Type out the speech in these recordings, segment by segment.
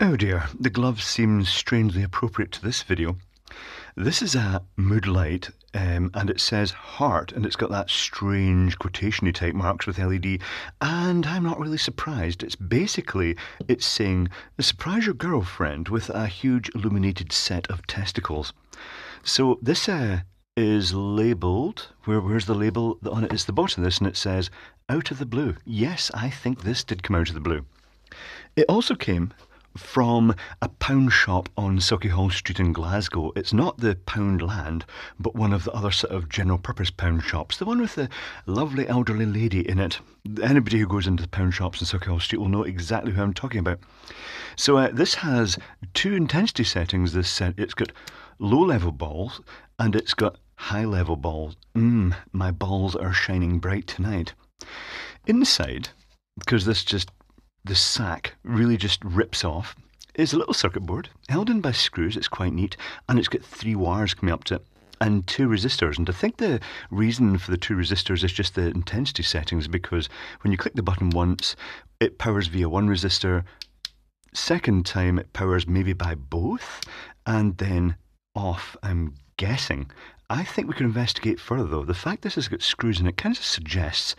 Oh dear, the glove seems strangely appropriate to this video. This is a mood light um, and it says heart and it's got that strange quotationy type marks with LED and I'm not really surprised. It's basically, it's saying, surprise your girlfriend with a huge illuminated set of testicles. So this uh, is labelled, where, where's the label on it? It's the bottom of this and it says, out of the blue. Yes, I think this did come out of the blue. It also came from a pound shop on Sauchiehall Street in Glasgow. It's not the Poundland, but one of the other sort of general purpose pound shops. The one with the lovely elderly lady in it. Anybody who goes into the pound shops in Sauchiehall Street will know exactly who I'm talking about. So uh, this has two intensity settings. This set it's got low level balls and it's got high level balls. Mmm, my balls are shining bright tonight. Inside, because this just the sack really just rips off is a little circuit board held in by screws. It's quite neat, and it's got three wires coming up to it and two resistors. And I think the reason for the two resistors is just the intensity settings because when you click the button once, it powers via one resistor. Second time, it powers maybe by both, and then off, I'm guessing. I think we can investigate further though. The fact this has got screws in it kind of suggests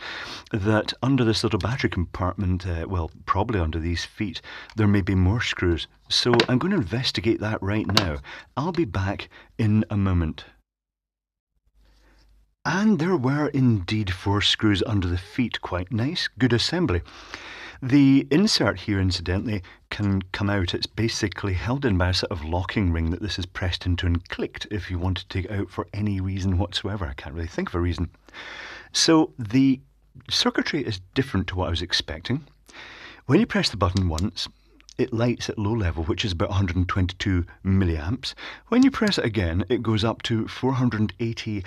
that under this little battery compartment, uh, well, probably under these feet, there may be more screws. So I'm going to investigate that right now. I'll be back in a moment. And there were indeed four screws under the feet. Quite nice. Good assembly. The insert here, incidentally, can come out. It's basically held in by a sort of locking ring that this is pressed into and clicked if you want to take it out for any reason whatsoever. I can't really think of a reason. So the circuitry is different to what I was expecting. When you press the button once, it lights at low level, which is about 122 milliamps. When you press it again, it goes up to 480 Mm,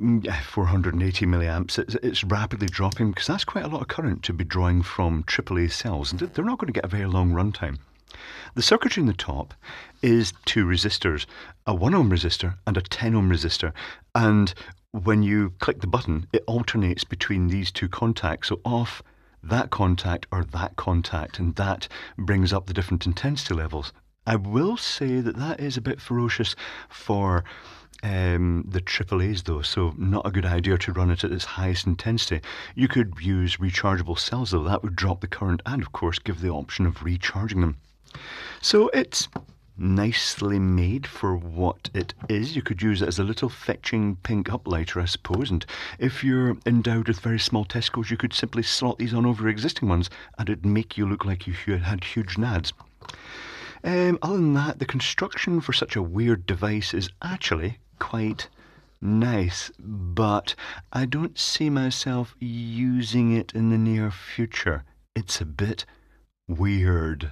Mm, 480 milliamps. It's, it's, rapidly dropping because that's quite a lot of current to be drawing from AAA cells, and they're not going to get a very long runtime. The circuitry in the top is two resistors, a 1 ohm resistor and a 10 ohm resistor. And when you click the button, it alternates between these two contacts. So off that contact or that contact, and that brings up the different intensity levels. I will say that that is a bit ferocious for um, the A's though, so not a good idea to run it at its highest intensity. You could use rechargeable cells though, that would drop the current and of course give the option of recharging them. So it's nicely made for what it is. You could use it as a little fetching pink uplighter, I suppose. And if you're endowed with very small testicles, you could simply slot these on over existing ones and it'd make you look like you had huge nads. Um, other than that, the construction for such a weird device is actually quite nice, but I don't see myself using it in the near future. It's a bit weird.